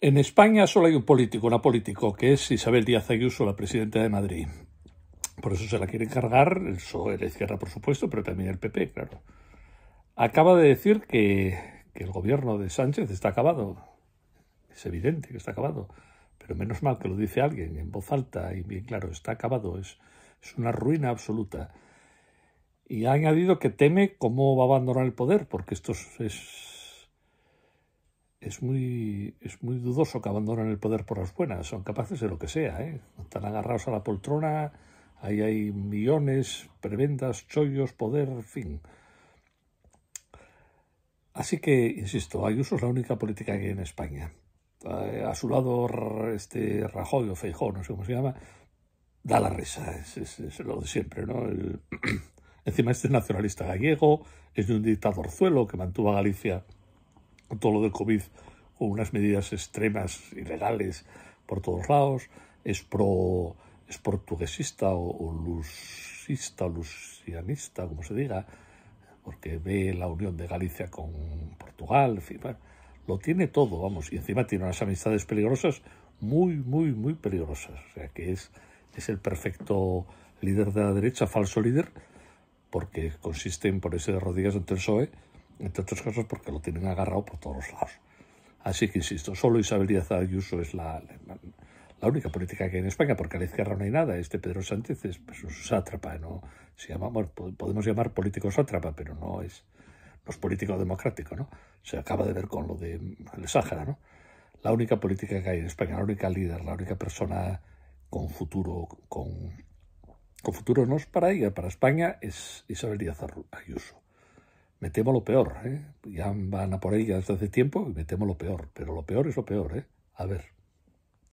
En España solo hay un político, una político, que es Isabel Díaz Ayuso, la presidenta de Madrid. Por eso se la quiere cargar el PSOE, la izquierda, por supuesto, pero también el PP, claro. Acaba de decir que, el gobierno de Sánchez está acabado. Es evidente que está acabado. Pero menos mal que lo dice alguien en voz alta y bien claro, está acabado. Es, es una ruina absoluta. Y ha añadido que teme cómo va a abandonar el poder, porque esto es, es, muy, es muy dudoso que abandonen el poder por las buenas. Son capaces de lo que sea. ¿eh? Están agarrados a la poltrona, ahí hay millones, prebendas, chollos, poder, fin. Así que, insisto, Ayuso es la única política que hay en España. Eh, a su lado, este Rajoy o Feijó, no sé cómo se llama, da la risa, es, es, lo de siempre, ¿no? El, Encima este es nacionalista gallego, es de un dictadorzuelo que mantuvo a Galicia todo lo del COVID con unas medidas extremas, ilegales por todos lados, es pro es portuguesista o, o lusista o lusianista, como se diga, porque ve la unión de Galicia con Portugal, lo tiene todo, vamos, y encima tiene unas amistades peligrosas, muy, muy, muy peligrosas, o sea que es, es el perfecto líder de la derecha, falso líder, porque consiste en ponerse de rodillas ante el PSOE, entre otras cosas porque lo tienen agarrado por todos los lados. Así que insisto, solo Isabel Díaz Ayuso es la, la, única política que hay en España, porque a la izquierda no hay nada. Este Pedro Sánchez es pues, un sátrapa, ¿no? Se llama, podemos llamar político sátrapa, pero no es, no es político democrático, ¿no? Se acaba de ver con lo de el Sáhara, ¿no? La única política que hay en España, la única líder, la única persona con futuro, con con futuro no es para ella, para España es Isabel Díaz Ayuso. Me temo lo peor, ¿eh? ya van a por ella desde hace tiempo y me temo lo peor, pero lo peor es lo peor, ¿eh? A ver.